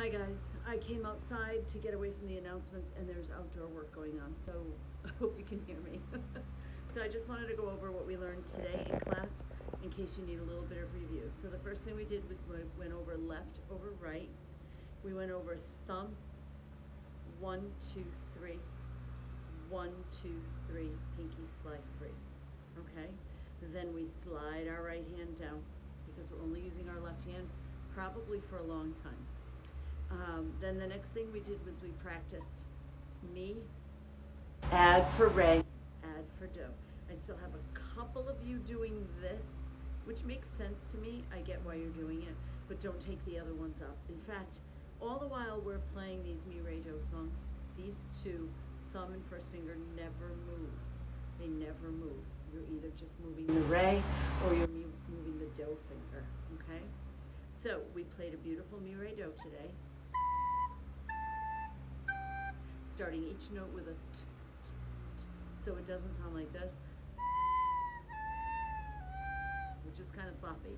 Hi guys, I came outside to get away from the announcements and there's outdoor work going on, so I hope you can hear me. so I just wanted to go over what we learned today in class in case you need a little bit of review. So the first thing we did was we went over left over right. We went over thumb, one, two, three, one, two, three, pinkies fly free, okay? Then we slide our right hand down because we're only using our left hand probably for a long time. Um, then the next thing we did was we practiced mi, add for re, add for do. I still have a couple of you doing this, which makes sense to me. I get why you're doing it, but don't take the other ones up. In fact, all the while we're playing these mi, re, do songs, these two, thumb and first finger, never move. They never move. You're either just moving the re or you're moving the do finger, okay? So we played a beautiful mi, re, do today starting each note with a t, t, t, so it doesn't sound like this, which is kind of sloppy.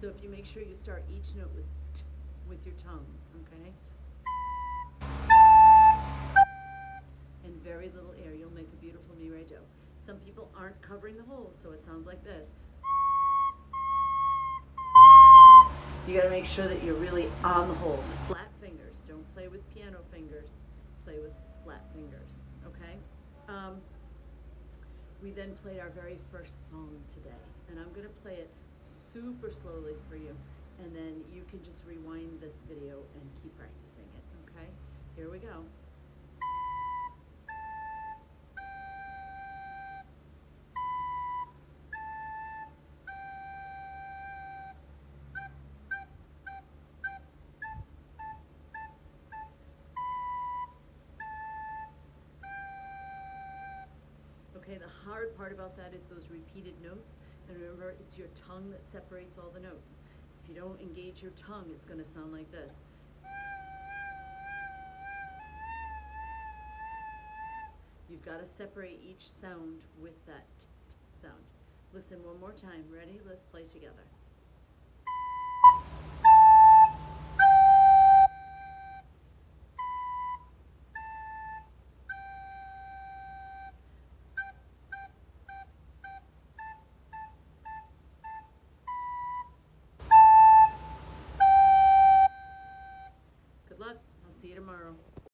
So if you make sure you start each note with t, with your tongue, okay? And very little air, you'll make a beautiful mi re do. Some people aren't covering the holes, so it sounds like this. You gotta make sure that you're really on the holes. Flat fingers, don't play with piano fingers, play with flat fingers, okay? Um, we then played our very first song today, and I'm gonna play it super slowly for you, and then you can just rewind this video and keep practicing it, okay? Here we go. Okay, the hard part about that is those repeated notes. And remember, it's your tongue that separates all the notes. If you don't engage your tongue, it's going to sound like this. You've got to separate each sound with that t, t sound. Listen one more time. Ready? Let's play together. tomorrow.